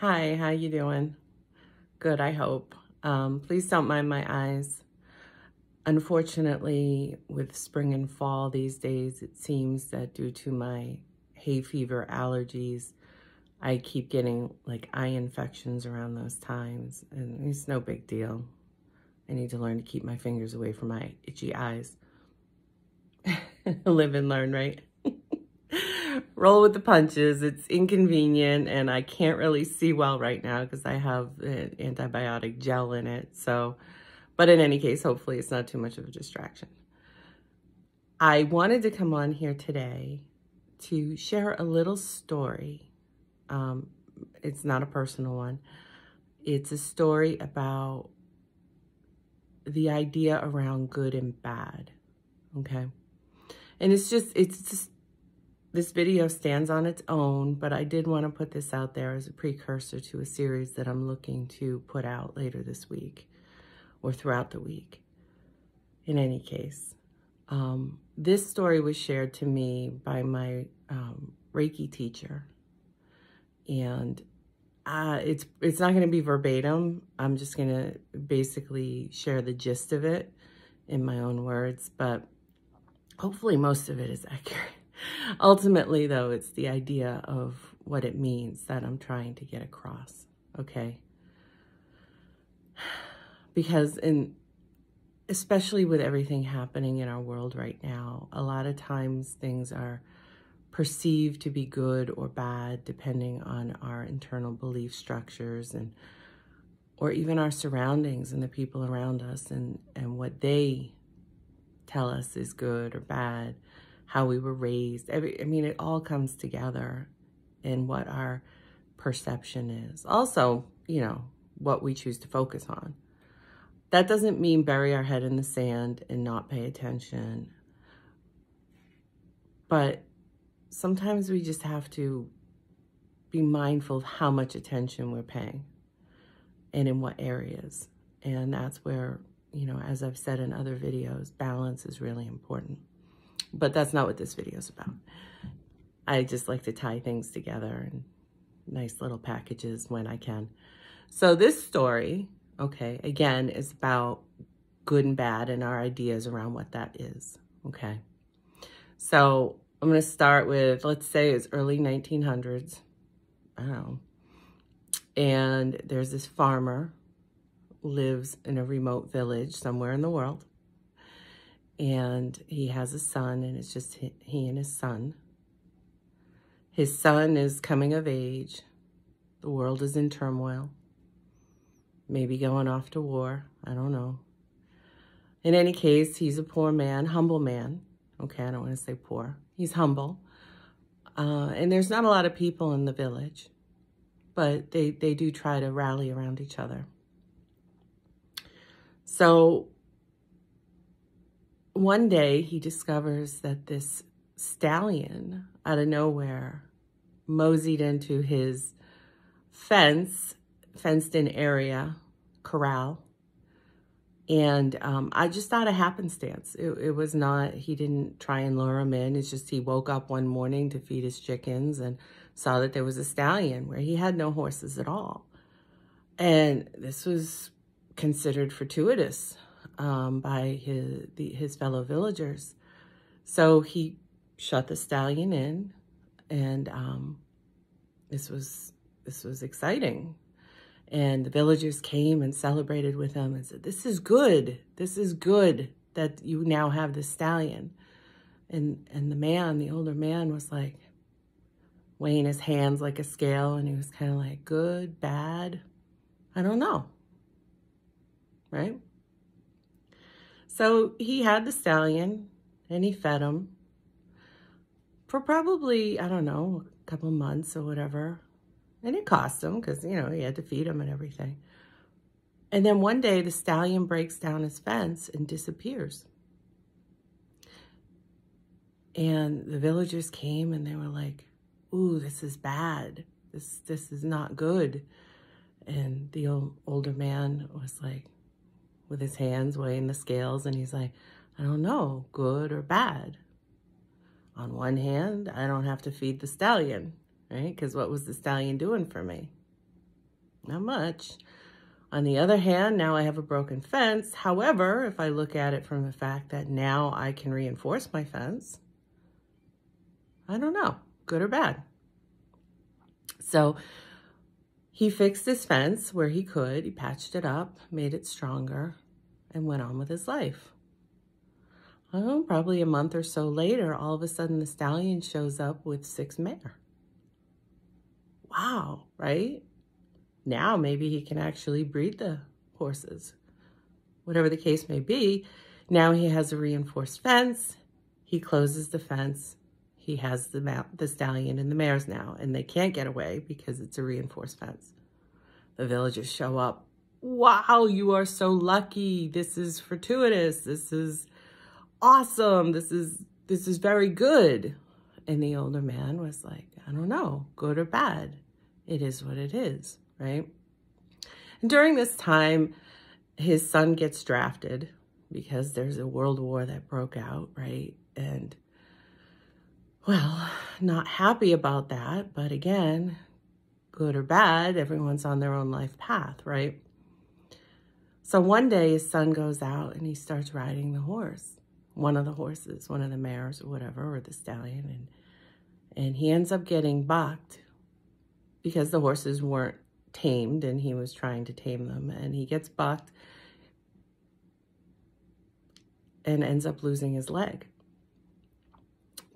Hi, how you doing? Good, I hope. Um, please don't mind my eyes. Unfortunately, with spring and fall these days, it seems that due to my hay fever allergies, I keep getting like eye infections around those times, and it's no big deal. I need to learn to keep my fingers away from my itchy eyes. Live and learn, right? Roll with the punches. It's inconvenient and I can't really see well right now because I have an antibiotic gel in it. So, but in any case, hopefully it's not too much of a distraction. I wanted to come on here today to share a little story. Um, it's not a personal one. It's a story about the idea around good and bad. Okay. And it's just, it's just this video stands on its own, but I did want to put this out there as a precursor to a series that I'm looking to put out later this week or throughout the week. In any case, um, this story was shared to me by my um, Reiki teacher. And uh, it's it's not going to be verbatim. I'm just going to basically share the gist of it in my own words, but hopefully most of it is accurate. Ultimately, though, it's the idea of what it means that I'm trying to get across, okay? Because in especially with everything happening in our world right now, a lot of times things are perceived to be good or bad depending on our internal belief structures and or even our surroundings and the people around us and, and what they tell us is good or bad how we were raised. Every, I mean, it all comes together in what our perception is. Also, you know, what we choose to focus on. That doesn't mean bury our head in the sand and not pay attention. But sometimes we just have to be mindful of how much attention we're paying and in what areas. And that's where, you know, as I've said in other videos, balance is really important. But that's not what this video is about. I just like to tie things together in nice little packages when I can. So this story, okay, again, is about good and bad and our ideas around what that is, okay? So I'm going to start with, let's say it's early 1900s. I don't know. And there's this farmer lives in a remote village somewhere in the world and he has a son, and it's just he and his son. His son is coming of age. The world is in turmoil. Maybe going off to war. I don't know. In any case, he's a poor man, humble man. Okay, I don't want to say poor. He's humble. Uh, and there's not a lot of people in the village, but they, they do try to rally around each other. So one day he discovers that this stallion out of nowhere moseyed into his fence, fenced in area, corral. And um, I just thought a happenstance. It, it was not, he didn't try and lure him in. It's just he woke up one morning to feed his chickens and saw that there was a stallion where he had no horses at all. And this was considered fortuitous um, by his, the, his fellow villagers. So he shut the stallion in and um, this was this was exciting. And the villagers came and celebrated with him and said, this is good. This is good that you now have the stallion. And, and the man, the older man was like weighing his hands like a scale. And he was kind of like, good, bad, I don't know. Right? So he had the stallion and he fed him for probably, I don't know, a couple months or whatever. And it cost him because, you know, he had to feed him and everything. And then one day the stallion breaks down his fence and disappears. And the villagers came and they were like, ooh, this is bad. This, this is not good. And the old, older man was like, with his hands weighing the scales and he's like, I don't know, good or bad. On one hand, I don't have to feed the stallion, right? Because what was the stallion doing for me? not much. On the other hand, now I have a broken fence. However, if I look at it from the fact that now I can reinforce my fence, I don't know, good or bad. So he fixed his fence where he could. He patched it up, made it stronger, and went on with his life. Oh, probably a month or so later, all of a sudden the stallion shows up with six mare. Wow, right? Now maybe he can actually breed the horses. Whatever the case may be, now he has a reinforced fence. He closes the fence. He has the, the stallion and the mares now, and they can't get away because it's a reinforced fence. The villagers show up. Wow, you are so lucky. This is fortuitous. This is awesome. This is, this is very good. And the older man was like, I don't know, good or bad. It is what it is right? And during this time, his son gets drafted because there's a world war that broke out, right? And, well, not happy about that. But again, good or bad, everyone's on their own life path, right? So one day his son goes out and he starts riding the horse, one of the horses, one of the mares or whatever, or the stallion. And, and he ends up getting bucked because the horses weren't tamed and he was trying to tame them and he gets bucked and ends up losing his leg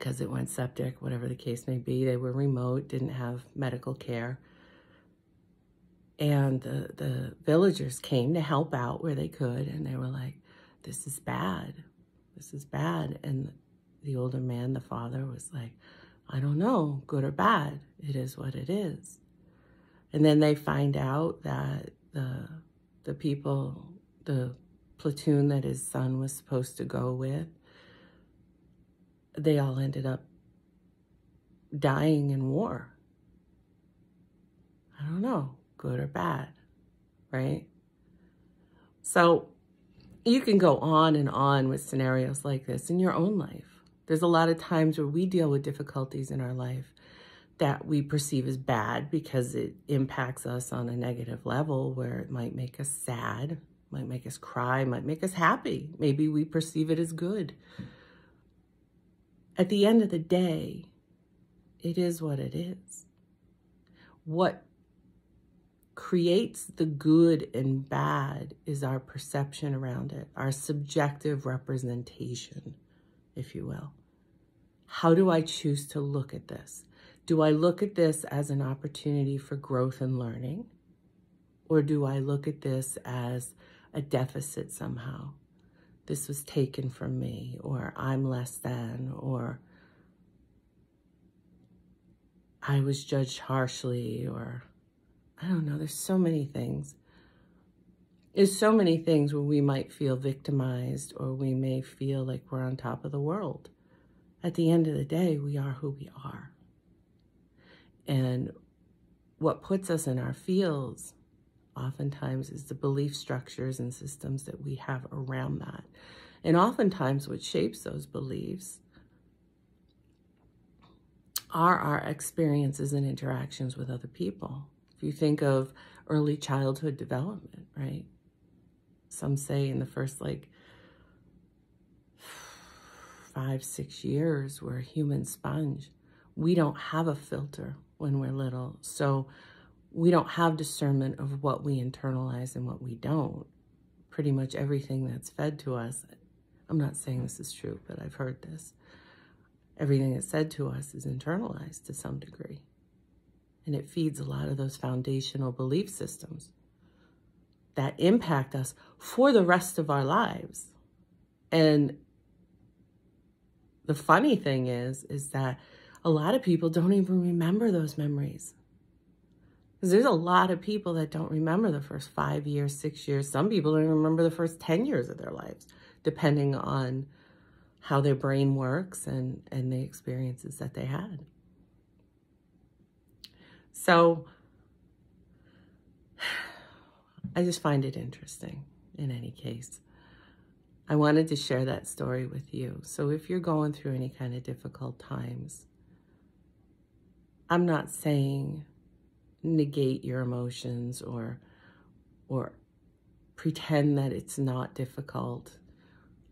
because it went septic, whatever the case may be. They were remote, didn't have medical care. And the, the villagers came to help out where they could. And they were like, this is bad. This is bad. And the older man, the father, was like, I don't know, good or bad. It is what it is. And then they find out that the, the people, the platoon that his son was supposed to go with, they all ended up dying in war. I don't know, good or bad, right? So you can go on and on with scenarios like this in your own life. There's a lot of times where we deal with difficulties in our life that we perceive as bad because it impacts us on a negative level where it might make us sad, might make us cry, might make us happy. Maybe we perceive it as good. At the end of the day, it is what it is. What creates the good and bad is our perception around it, our subjective representation, if you will. How do I choose to look at this? Do I look at this as an opportunity for growth and learning? Or do I look at this as a deficit somehow? This was taken from me, or I'm less than, or I was judged harshly, or I don't know. There's so many things. There's so many things where we might feel victimized or we may feel like we're on top of the world. At the end of the day, we are who we are. And what puts us in our fields oftentimes is the belief structures and systems that we have around that. And oftentimes what shapes those beliefs are our experiences and interactions with other people. If you think of early childhood development, right? Some say in the first like five, six years, we're a human sponge. We don't have a filter when we're little. So we don't have discernment of what we internalize and what we don't. Pretty much everything that's fed to us, I'm not saying this is true, but I've heard this. Everything that's said to us is internalized to some degree. And it feeds a lot of those foundational belief systems that impact us for the rest of our lives. And the funny thing is, is that a lot of people don't even remember those memories. Because there's a lot of people that don't remember the first five years, six years. Some people don't remember the first 10 years of their lives, depending on how their brain works and, and the experiences that they had. So I just find it interesting in any case. I wanted to share that story with you. So if you're going through any kind of difficult times, I'm not saying negate your emotions or or pretend that it's not difficult.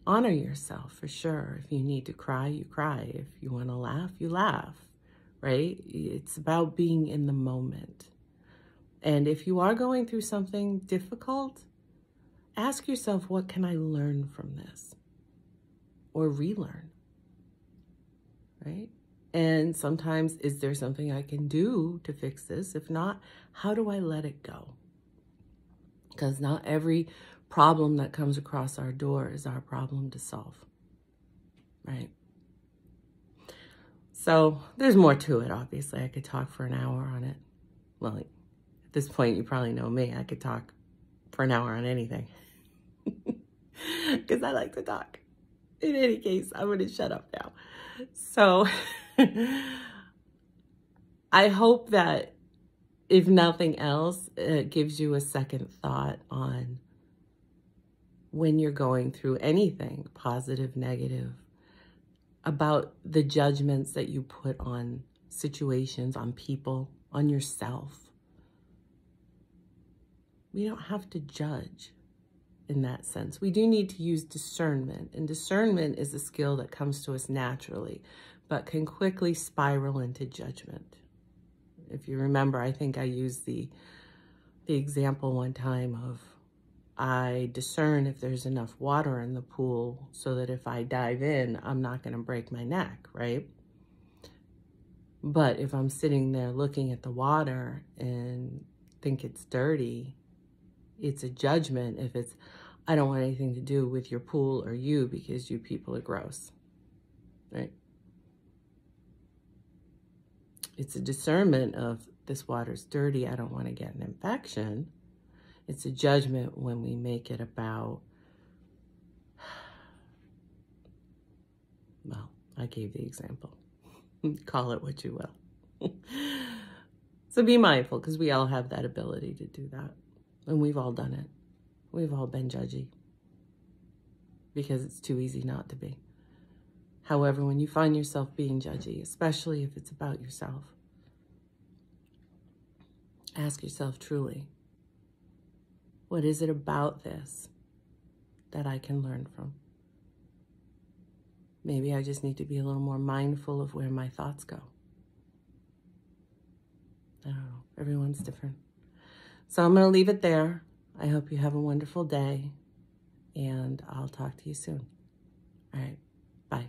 Honor yourself for sure. If you need to cry, you cry. If you want to laugh, you laugh, right? It's about being in the moment. And if you are going through something difficult, ask yourself, what can I learn from this? Or relearn, right? And sometimes, is there something I can do to fix this? If not, how do I let it go? because not every problem that comes across our door is our problem to solve, right? So there's more to it, obviously. I could talk for an hour on it. Well, at this point, you probably know me. I could talk for an hour on anything because I like to talk. In any case, I'm going to shut up now. So I hope that if nothing else, it gives you a second thought on when you're going through anything, positive, negative, about the judgments that you put on situations, on people, on yourself. We don't have to judge in that sense. We do need to use discernment, and discernment is a skill that comes to us naturally, but can quickly spiral into judgment. If you remember, I think I used the, the example one time of I discern if there's enough water in the pool so that if I dive in, I'm not going to break my neck, right? But if I'm sitting there looking at the water and think it's dirty, it's a judgment if it's, I don't want anything to do with your pool or you because you people are gross, right? It's a discernment of this water's dirty. I don't want to get an infection. It's a judgment when we make it about, well, I gave the example. Call it what you will. so be mindful because we all have that ability to do that. And we've all done it. We've all been judgy because it's too easy not to be. However, when you find yourself being judgy, especially if it's about yourself, ask yourself truly, what is it about this that I can learn from? Maybe I just need to be a little more mindful of where my thoughts go. I don't know. Everyone's different. So I'm going to leave it there. I hope you have a wonderful day, and I'll talk to you soon. All right. Bye.